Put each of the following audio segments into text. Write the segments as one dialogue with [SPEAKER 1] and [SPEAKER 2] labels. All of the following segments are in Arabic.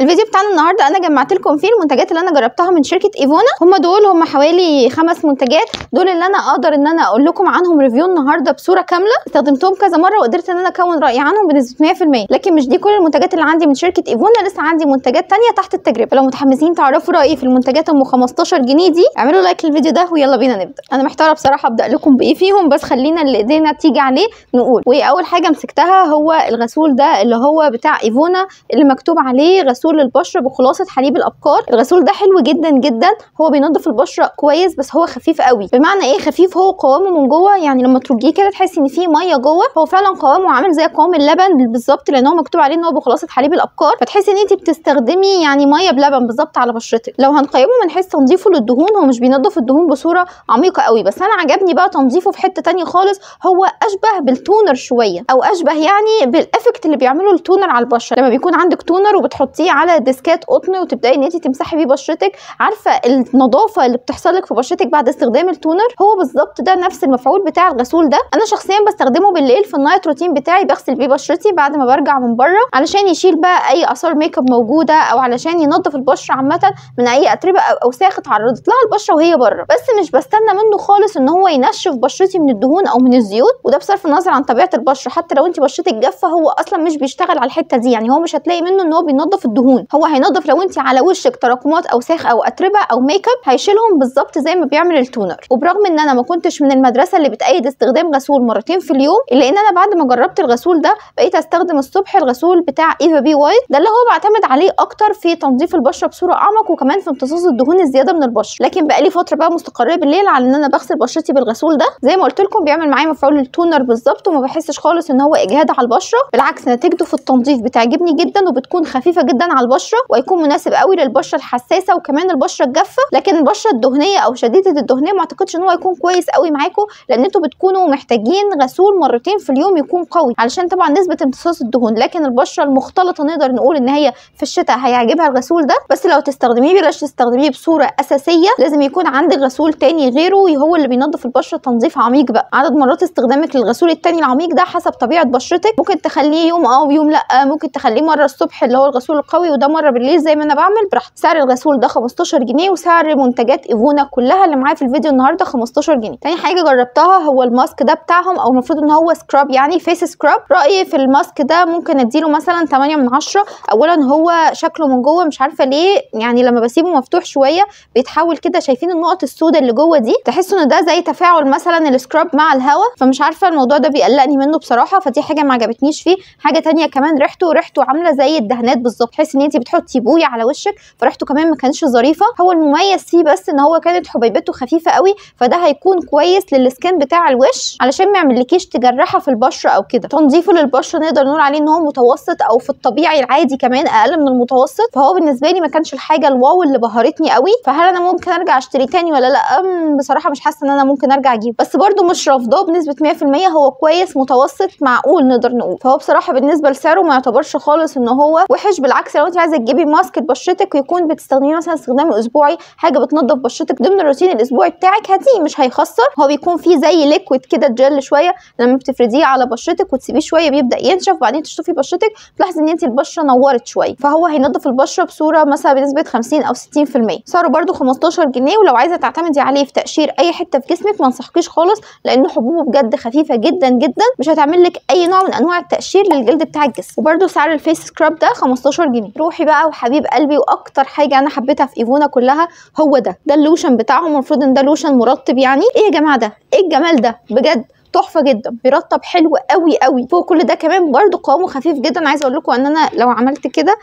[SPEAKER 1] الفيديو بتاعنا النهارده أنا جمعت لكم فيه المنتجات اللي أنا جربتها من شركة إيفونا. هم دول هم حوالي خمس منتجات. دول اللي أنا أقدر إن أنا أقول لكم عنهم review النهارده بصورة كاملة. استخدمتهم كذا مرة وقدرت إن أنا أكون رأي عنهم بنسبة 100% لكن مش دي كل المنتجات اللي عندي من شركة إيفونا. لسه عندي منتجات تانية تحت التجربة. لو متحمسين تعرفوا رأيي في المنتجات أم 15 جنيه دي اعملوا like للفيديو ده ويلا بينا نبدأ. أنا محتارة بصراحة أبدأ لكم بإيه فيهم بس خلينا اللي إيدينا تيجي عليه نقول. وأول حاجة مسكتها هو الغسول ده اللي هو بتاع إيفونا اللي مكتوب عليه غسول البشره بخلاصة حليب الأبقار. الغسول ده حلو جدا جدا. هو بينظف البشرة كويس بس هو خفيف قوي. بمعنى إيه خفيف؟ هو قوامه من جوه يعني لما ترجيه كده تحسي إن فيه مية جوه. هو فعلا قوامه عامل زي قوام اللبن بالظبط لأن هو مكتوب عليه إن هو بخلاصة حليب الأبقار. فتحسي إن انت بتستخدمي يعني مية بلبن بالظبط على بشرتك. لو هنقيمه من حيث تنظيفه للدهون هو مش بينظف الدهون بصورة عميقة قوي. بس أنا عجبني بقى تنظيفه في حتة تانية خالص. هو أشبه بال toner شوية أو أشبه يعني بال effect اللي بيعمله ال toner على البشرة. لما بيكون عندك toner وبتحطيه على ديسكات قطن وتبدأي إن انت تمسحي بيه بشرتك. عارفة النظافة اللي بتحصل لك في بشرتك بعد استخدام ال toner؟ هو بالظبط ده نفس المفعول بتاع الغسول ده. أنا شخصيا بستخدمه بالليل في ال night routine بتاعي بغسل بيه بشرتي بعد ما برجع من بره علشان يشيل بقى أي آثار ميك اب موجودة أو علشان ينظف البشرة عامة من أي أتربة أو اوساخ اتعرضت لها البشرة وهي بره. بس مش بستنى منه خالص إن هو ينشف بشرتي من الدهون أو من الزيوت وده بصرف النظر عن طبيعة البشرة. حتى لو انت بشرتك جافة هو أصلا مش بيشتغل على الحتة دي. يعني هو مش هتلاقي منه إن هو بينظف الدهون هو هينظف لو انت على وشك تراكمات اوساخ أو أتربة أو ميك اب هيشيلهم بالظبط زي ما بيعمل ال toner. وبرغم إن أنا ما كنتش من المدرسة اللي بتأيد استخدام غسول مرتين في اليوم إلا إن أنا بعد ما جربت الغسول ده بقيت أستخدم الصبح الغسول بتاع إيفا Be White. ده اللي هو بعتمد عليه أكتر في تنظيف البشرة بصورة أعمق وكمان في امتصاص الدهون الزيادة من البشرة. لكن بقالي فترة بقى مستقرة بالليل على إن أنا بغسل بشرتي بالغسول ده. زي ما قلت لكم بيعمل معايا مفعول ال toner بالظبط وما بحسش خالص إن هو إجهاد على البشرة. بالعكس نتيجته في التنظيف بتعجبني جدا وبتكون خفيفة جدا على البشرة وهيكون مناسب قوي للبشرة الحساسة وكمان البشرة الجافة. لكن البشرة الدهنية أو شديدة الدهنية ما أعتقدش إن هو هيكون كويس قوي معاكم لأن أنتوا بتكونوا محتاجين غسول مرتين في اليوم يكون قوي علشان طبعا نسبة امتصاص الدهون. لكن البشرة المختلطة نقدر نقول إن هي في الشتاء هيعجبها الغسول ده. بس لو تستخدميه بلاش تستخدميه بصورة أساسية لازم يكون عندك غسول تاني غيره هو اللي بينظف البشرة تنظيف عميق بقى. عدد مرات استخدامك للغسول التاني العميق ده حسب طبيعة بشرتك. ممكن تخليه يوم آه ويوم لأ ممكن تخليه مرة الصبح اللي هو الغسول القوي وده مرة بالليل زي ما أنا بعمل براحتك سعر الغسول ده 15 جنيه وسعر منتجات إيفونا كلها اللي معايا في الفيديو النهارده 15 جنيه. تاني حاجة جربتها هو ال mask ده بتاعهم أو المفروض إن هو scrub يعني face scrub رأيي في ال mask ده ممكن أديله مثلا 8 من 10 اولا هو شكله من جوه مش عارفة ليه يعني لما بسيبه مفتوح شوية بيتحول كده شايفين النقط السوداء اللي جوه دي. تحسوا إن ده زي تفاعل مثلا السكراب مع الهواء فمش عارفة الموضوع ده بيقلقني منه بصراحة فدي حاجة ما عجبتنيش فيه. حاجة تانية كمان ريحته ريحته عاملة زي الدهانات بالظبط. تحسي إن انت بتحطي بويه على وشك فريحته كمان ما كانتش ظريفة. هو المميز فيه بس إن هو كانت حبيبته خفيفة قوي فده هيكون كويس للسكين بتاع الوش علشان ما يعملكيش تجرحة في البشرة أو كده. تنظيفه للبشرة نقدر نقول عليه إن هو متوسط أو في الطبيعي العادي كمان أقل من المتوسط. فهو بالنسبة لي ما كانش الحاجة الواو اللي بهرتني قوي. فهل أنا ممكن أرجع اشتري تاني ولا لأ؟ بصراحة مش حاسة إن أنا ممكن أرجع أجيب بس برده مش رافضاه بنسبة 100% هو كويس متوسط معقول نقدر نقول. فهو بصراحة بالنسبة لسعره ما يعتبرش خالص إن هو وحش بالعكس لو انت عايزة تجيبي mask لبشرتك ويكون بتستخدميه مثلا استخدام أسبوعي حاجة بتنظف بشرتك ضمن الروتين الأسبوعي بتاعك هاتيه مش هيخسر. هو بيكون فيه زي liquid كده جل شوية لما بتفرديه على بشرتك وتسيبيه شوية بيبدأ ينشف وبعدين تشطفي بشرتك تلاحظي إن انت البشرة نورت شوية. فهو هينظف البشرة بصورة مثلا بنسبة 50 أو 60% سعره برده 15 جنيه ولو عايزة تعتمدي عليه في تقشير أي حتة في جسمك ما انصحكيش خالص لأن حبوبه بجد خفيفة جدا جدا مش هتعمل لك أي نوع من أنواع التقشير للجلد بتاع الجسم. وبرده سعر ال face scrub ده 15 جنيه. روحي بقى وحبيب قلبي وأكتر حاجة أنا حبيتها في إيفونا كلها هو ده. ده اللوشن بتاعهم المفروض إن ده لوشن مرطب يعني. إيه يا جماعة ده؟ إيه الجمال ده؟ بجد تحفة جدا بيرطب حلو قوي قوي. فوق كل ده كمان برده قوامه خفيف جدا. عايزة أقول لكم إن أنا لو عملت كده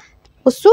[SPEAKER 1] بصوا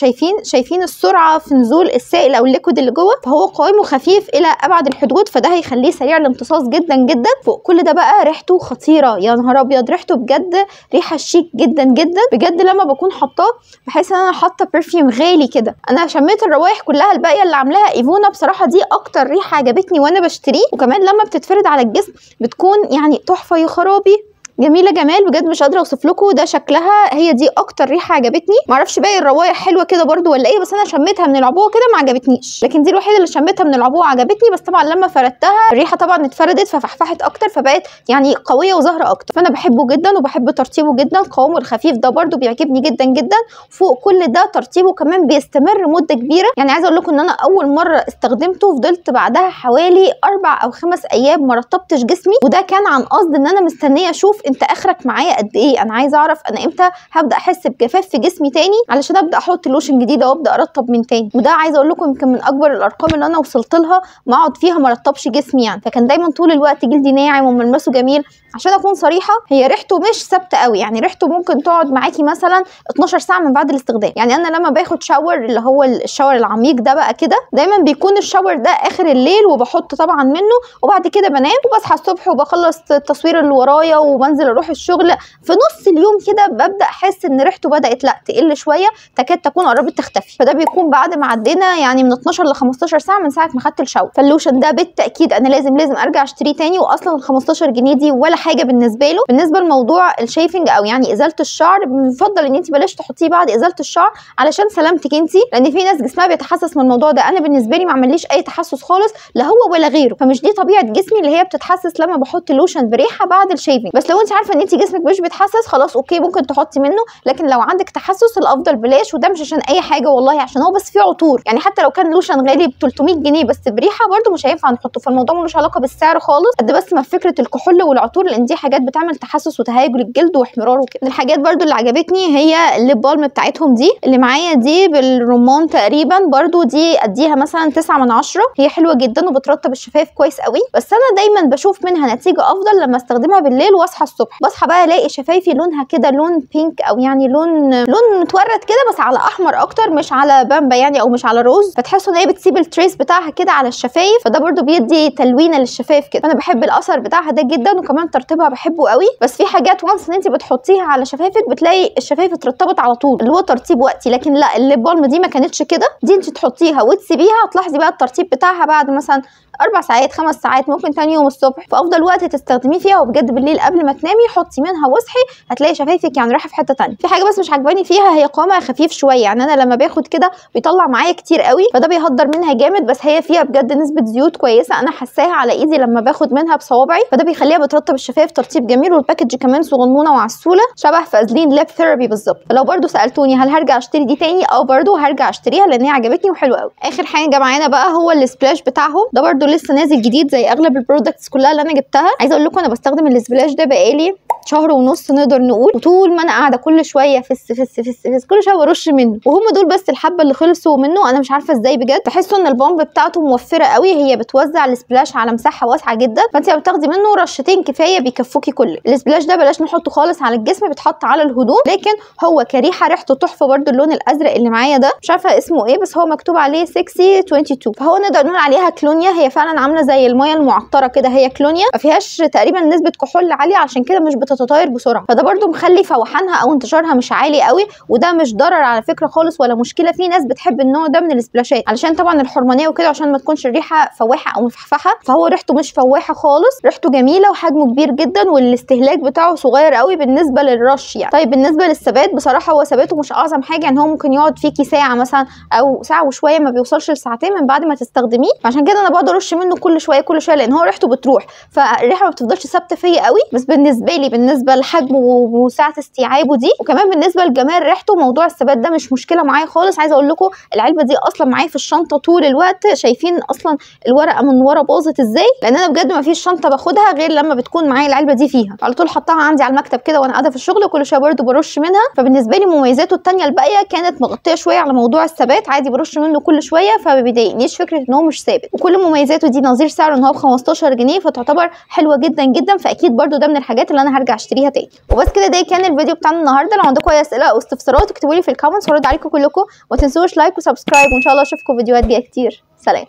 [SPEAKER 1] شايفين شايفين السرعة في نزول السائل أو ال liquid اللي جوه فهو قوامه خفيف إلى أبعد الحدود فده هيخليه سريع الامتصاص جدا جدا. فوق كل ده بقى ريحته خطيرة. يا نهار أبيض ريحته بجد ريحة شيك جدا جدا. بجد لما بكون حاطاه بحس إن أنا حاطة برفيوم غالي كده. أنا شميت الروائح كلها الباقية اللي عاملاها إيفونا بصراحة دي أكتر ريحة عجبتني وأنا بشتريه. وكمان لما بتتفرد على الجسم بتكون يعني تحفة يا خرابي. جميلة جمال بجد مش قادرة أوصف لكم ده شكلها. هي دي أكتر ريحة عجبتني. معرفش باقي الروايح حلوة كده برده ولا إيه بس أنا شميتها من العبوة كده ما عجبتنيش. لكن دي الوحيدة اللي شميتها من العبوة عجبتني بس طبعا لما فردتها الريحة طبعا اتفردت ففحفحت أكتر فبقت يعني قوية وظاهرة أكتر. فأنا بحبه جدا وبحب ترطيبه جدا قوامه الخفيف ده برده بيعجبني جدا جدا. فوق كل ده ترطيبه كمان بيستمر مدة كبيرة. يعني عايزة أقول لكم إن أنا أول مرة استخدمته فضلت بعدها حوالي أربع أو خمس أيام ما رطبتش جسمي وده كان عن قصد إن أنا مستنية أشوف انت اخرك معايا قد إيه؟ أنا عايزه اعرف أنا إمتى هبدأ احس بجفاف في جسمي تاني علشان ابدأ أحط لوشن جديدة وابدأ ارطب من تاني. وده عايزه أقول لكم يمكن من اكبر الارقام اللي أنا وصلت لها ما اقعد فيها ما رطبش جسمي يعني. فكان دايما طول الوقت جلدي ناعم وملمسه جميل. عشان اكون صريحة هي ريحته مش ثابتة قوي يعني. ريحته ممكن تقعد معاكي مثلا 12 ساعة من بعد الاستخدام. يعني أنا لما باخد shower اللي هو ال shower العميق ده بقى كده دايما بيكون ال shower ده آخر الليل وبحط طبعا منه وبعد كده بنام وبصحى الصبح وبخلص التصوير اللي ورايا وبنزل أروح الشغل في نص اليوم كده ببدأ أحس إن ريحته بدأت لأ تقل شوية تكاد تكون قربت تختفي. فده بيكون بعد ما عدينا يعني من 12 ل 15 ساعة من ساعة ما خدت ال shower. فاللوشن ده بالتأكيد أنا لازم لازم أرجع أشتريه تاني واصلا ال 15 جنيه دي ولا حاجة بالنسبة له. بالنسبة لموضوع ال shaving أو يعني إزالة الشعر بنفضل إن انت بلاش تحطيه بعد إزالة الشعر علشان سلامتك انت لأن في ناس جسمها بيتحسس من الموضوع ده. أنا بالنسبة لي ما عمليش أي تحسس خالص لا هو ولا غيره. فمش دي طبيعة جسمي اللي هي بتتحسس لما بحط لوشن بريحة بعد ال shaving. بس لو انت عارفة ان انت جسمك مش بيتحسس خلاص okay ممكن تحطي منه لكن لو عندك تحسس الافضل بلاش وده مش عشان اي حاجة والله عشان هو بس فيه عطور. يعني حتى لو كان لوشن غالي ب 300 جنيه بس بريحة برده مش هينفع نحطه. فالموضوع ملوش علاقة بالسعر خالص قد بس ما فكرة الكحول والعطور لأن دي حاجات بتعمل تحسس وتهيج للجلد واحمرار وكده. من الحاجات برده اللي عجبتني هي ال lip balm بتاعتهم دي اللي معايا دي بالرمان تقريبا برده دي أديها مثلا 9 من 10 هي حلوة جدا وبترطب الشفايف كويس قوي. بس أنا دايما بشوف منها نتيجة أفضل لما أستخدمها بالليل وأصحى الصبح. بصحى بقى الاقي شفايفي لونها كده لون pink أو يعني لون لون متورد كده بس على أحمر أكتر مش على بامبا يعني أو مش على rose. فتحسوا إن هي بتسيب ال trace بتاعها كده على الشفايف فده برده بيدي تلوينه للشفايف كده. أنا بحب الأثر بتاعها ده جدا وكمان ترطيبها بحبه قوي. بس في حاجات once إن انت بتحطيها على شفايفك بتلاقي الشفايف اترطبت على طول. اللي هو ترطيب وقتي. لكن لا ال lip balm دي ما كانتش كده. دي انت تحطيها وتسيبيها هتلاحظي بقى الترطيب بتاعها بعد مثلا أربع ساعات خمس ساعات ممكن تاني يوم الصبح. فأفضل وقت تستخدميه فيها وبجد بالليل قبل ما تنامي حطي منها واصحي هتلاقي شفايفك يعني رايحة في حتة تانية. في حاجة بس مش عجباني فيها هي قوامها خفيف شوية. يعني أنا لما باخد كده بيطلع معايا كتير قوي فده بيهدر منها جامد بس هي فيها بجد نسبة زيوت كويسة. أنا حاساها على إيدي لما باخد منها بصوابعي فده بيخليها بترطب الشفايف. ترطيب جميل وال package كمان صغنونة وعسولة شبه Vaseline Lip Therapy بالظبط. فلو برده سألتوني هل هرجع أشتري دي تاني أو برده هرجع أشتريها لأن هي عجبتني وحلوة قوي. آخر حاجة معانا بقى هو ال splash بتاعهم. ده برده لسه نازل جديد زي أغلب ال products كلها اللي أنا جبتها. عايزة أقول لكم أنا بستخدم ال splash ده بقالي شهر ونص نقدر نقول. وطول ما أنا قاعدة كل شوية فس فس فس فس كل شوية برش منه. وهم دول بس الحبة اللي خلصوا منه. أنا مش عارفة إزاي بجد. تحسوا إن ال pump بتاعته موفرة قوي. هي بتوزع ال splash على مساحة واسعة جدا. فأنت بتاخدي منه رشتين كفاية بيكفوكي كل ال splash ده بلاش نحطه خالص على الجسم. بيتحط على الهدوم. لكن هو كريحة ريحته تحفة برده اللون الأزرق اللي معايا ده مش عارفة اسمه إيه بس هو مكتوب عليه 60 22 فهو نقدر نقول عليها كلونيا. هي فعلا عاملة زي المية المعطرة كده. هي كلونيا. ما فيهاش تقريبا نسبة كحول عالية. عشان كده مش بتتطاير بسرعة. فده برده مخلي فوحانها أو انتشارها مش عالي قوي وده مش ضرر على فكرة خالص ولا مشكلة. في ناس بتحب النوع ده من السبلاشات. علشان طبعا الحرمانية وكده عشان ما تكونش الريحه فواحة أو مفحفحة فهو ريحته مش فواحة خالص. ريحته جميلة وحجمه كبير جدا والاستهلاك بتاعه صغير قوي بالنسبة للرش يعني. طيب بالنسبة للثبات بصراحة هو ثباته مش أعظم حاجة. يعني هو ممكن يقعد فيكي ساعة مثلا أو ساعة وشوية ما بيوصلش لساعتين من بعد ما تستخدميه. فعشان كده أنا بقعد أرش منه كل شوية كل شوية لأن هو ريحته بتروح. فالريحة ما بتفضلش ثابتة فيا قوي. بس بالنسبة لي بالنسبة لحجمه وسعه استيعابه دي. وكمان بالنسبة لجمال ريحته موضوع الثبات ده مش مشكلة معايا خالص. عايزة أقول لكم العلبة دي أصلا معايا في الشنطة طول الوقت. شايفين أصلا الورقة من ورا باظت إزاي؟ لأن أنا بجد ما فيش شنطة باخدها غير لما بتكون معايا العلبة دي فيها. على طول حطها عندي على المكتب كده وأنا قاعدة في الشغل وكل شوية برده برش منها. فبالنسبة لي مميزاته الثانية الباقية كانت مغطية شوية على موضوع الثبات. عادي برش منه كل شوية فما بيضايقنيش فكرة إن هو مش ثابت. وكل مميزاته دي نظير سعره إن هو ب 15 جنيه فتعتبر حلوة جدا جدا. فأكيد برده ده من الحاجات اللي أنا هرجع اشتريها تاني. وبس كده ده كان الفيديو بتاعنا النهارده. لو عندكم أي أسئلة أو استفسارات اكتبوا لي في ال comments هرد عليكم كلكم. ما تنسوش like و subscribe وإن شاء الله أشوفكم فيديوهات جاية كتير. سلام.